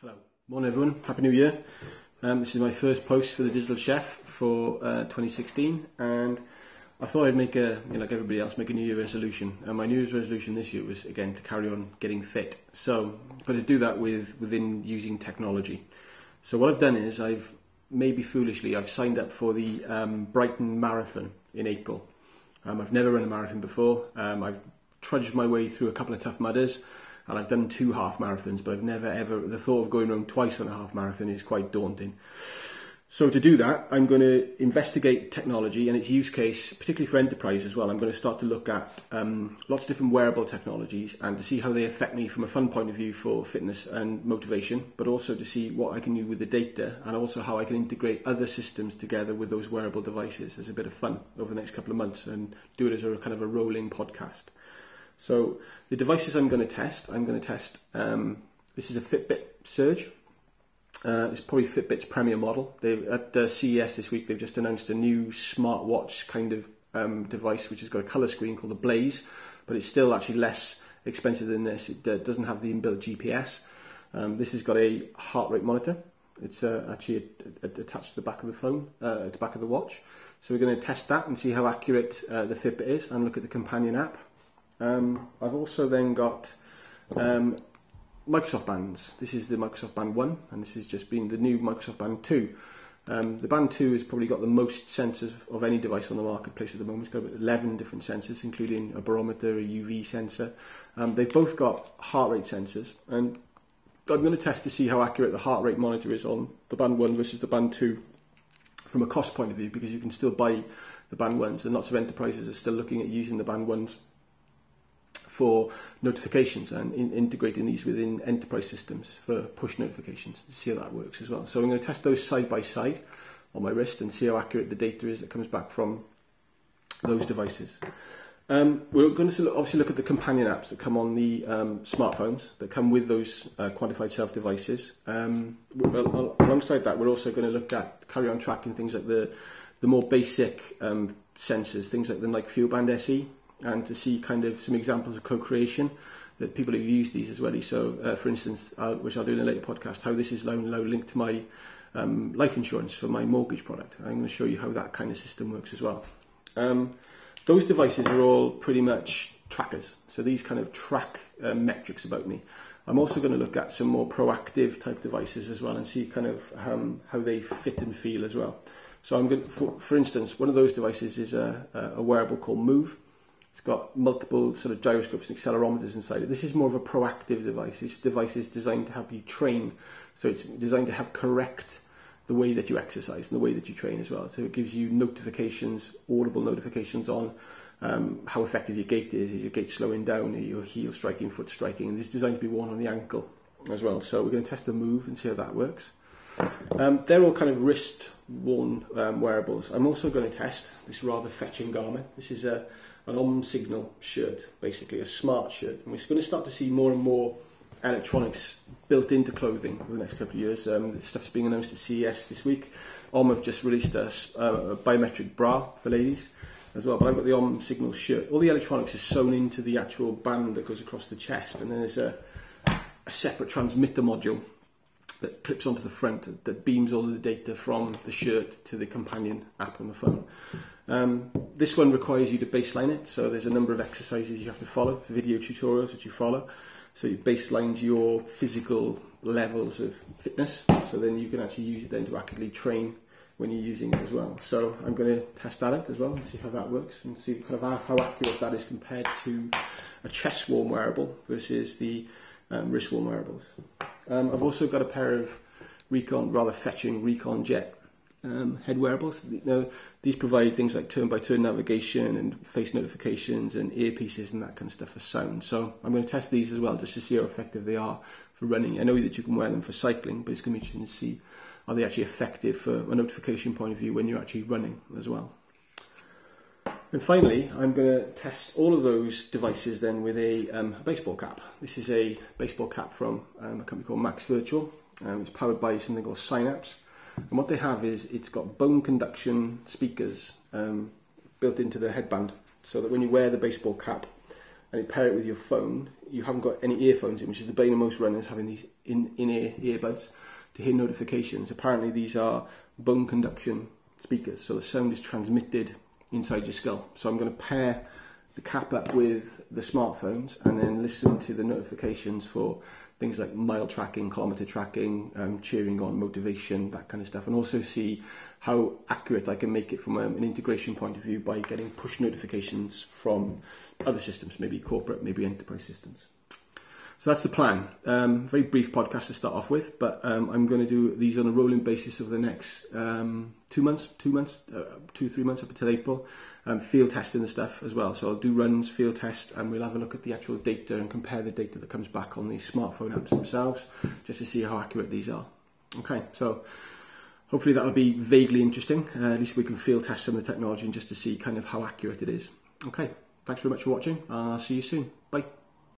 Hello, morning everyone, Happy New Year. Um, this is my first post for the Digital Chef for uh, 2016 and I thought I'd make a, you know, like everybody else, make a New Year resolution. And my New Year's resolution this year was again to carry on getting fit. So, but to do that with within using technology. So what I've done is I've maybe foolishly I've signed up for the um, Brighton Marathon in April. Um, I've never run a marathon before. Um, I've trudged my way through a couple of tough mudders and I've done two half marathons, but I've never ever, the thought of going around twice on a half marathon is quite daunting. So to do that, I'm going to investigate technology and its use case, particularly for enterprise as well. I'm going to start to look at um, lots of different wearable technologies and to see how they affect me from a fun point of view for fitness and motivation, but also to see what I can do with the data and also how I can integrate other systems together with those wearable devices as a bit of fun over the next couple of months and do it as a kind of a rolling podcast. So the devices I'm going to test, I'm going to test, um, this is a Fitbit Surge. Uh, it's probably Fitbit's premier model. They at the CES this week they've just announced a new smartwatch kind of um, device which has got a color screen called the Blaze, but it's still actually less expensive than this. It uh, doesn't have the inbuilt GPS. Um, this has got a heart rate monitor. It's uh, actually attached to the back of the phone, uh, at the back of the watch. So we're going to test that and see how accurate uh, the Fitbit is and look at the companion app. Um, I've also then got um, Microsoft bands. This is the Microsoft Band 1 and this has just been the new Microsoft Band 2. Um, the Band 2 has probably got the most sensors of any device on the marketplace at the moment. It's got 11 different sensors, including a barometer, a UV sensor. Um, they've both got heart rate sensors, and I'm going to test to see how accurate the heart rate monitor is on the Band 1 versus the Band 2 from a cost point of view, because you can still buy the Band 1s, and lots of enterprises are still looking at using the Band 1s for notifications and in, integrating these within enterprise systems for push notifications to see how that works as well. So I'm going to test those side by side on my wrist and see how accurate the data is that comes back from those devices. Um, we're going to obviously look at the companion apps that come on the um, smartphones that come with those uh, quantified self devices. Um, alongside that, we're also going to look at carry on tracking things like the the more basic um, sensors, things like the Nike FuelBand SE, and to see kind of some examples of co-creation that people have used these as well. So, uh, for instance, I'll, which I'll do in a later podcast, how this is low and low linked to my um, life insurance for my mortgage product. I'm going to show you how that kind of system works as well. Um, those devices are all pretty much trackers. So these kind of track uh, metrics about me. I'm also going to look at some more proactive type devices as well and see kind of um, how they fit and feel as well. So I'm going to, for, for instance, one of those devices is a, a wearable called Moov. It's got multiple sort of gyroscopes and accelerometers inside it. This is more of a proactive device. This device is designed to help you train. So it's designed to help correct the way that you exercise and the way that you train as well. So it gives you notifications, audible notifications on um, how effective your gait is, is your gait slowing down, Are your heel striking, foot striking, and this is designed to be worn on the ankle as well. So we're going to test the move and see how that works. Um, they're all kind of wrist worn um, wearables. I'm also going to test this rather fetching garment. This is a an OMsignal shirt, basically a smart shirt. And we're going to start to see more and more electronics built into clothing over the next couple of years. Um, this stuff's being announced at CES this week. Om have just released a, a biometric bra for ladies as well, but I've got the OMsignal shirt. All the electronics is sewn into the actual band that goes across the chest, and then there's a, a separate transmitter module that clips onto the front that beams all of the data from the shirt to the companion app on the phone. Um, this one requires you to baseline it, so there's a number of exercises you have to follow, video tutorials that you follow. So it baselines your physical levels of fitness, so then you can actually use it then to actively train when you're using it as well. So I'm going to test that out as well and see how that works and see kind of how, how accurate that is compared to a chest warm wearable versus the um, wrist warm wearables. Um, I've also got a pair of Recon, rather fetching Recon Jet um, head wearables. Now, these provide things like turn-by-turn navigation and face notifications and earpieces and that kind of stuff for sound. So I'm going to test these as well just to see how effective they are for running. I know that you can wear them for cycling, but it's going to be interesting to see are they actually effective for a notification point of view when you're actually running as well. And finally, I'm going to test all of those devices then with a, um, baseball cap. This is a baseball cap from um, a company called Max Virtual. Um, it's powered by something called Synapse. And what they have is it's got bone conduction speakers um, built into the headband so that when you wear the baseball cap, and you pair it with your phone, you haven't got any earphones in, which is the bane of most runners having these in in ear earbuds to hear notifications. Apparently, these are bone conduction speakers, so the sound is transmitted inside your skull. So I'm going to pair the cap up with the smartphones and then listen to the notifications for things like mile tracking, kilometre tracking, um, cheering on, motivation, that kind of stuff, and also see how accurate I can make it from um, an integration point of view by getting push notifications from other systems, maybe corporate, maybe enterprise systems. So that's the plan. Um, very brief podcast to start off with, but um, I'm going to do these on a rolling basis over the next um, two months, two months, uh, two three months up until April. Um, field testing the stuff as well. So I'll do runs, field test, and we'll have a look at the actual data and compare the data that comes back on the smartphone apps themselves, just to see how accurate these are. Okay, so hopefully that'll be vaguely interesting. Uh, at least we can field test some of the technology and just to see kind of how accurate it is. Okay, thanks very much for watching. I'll see you soon. Bye.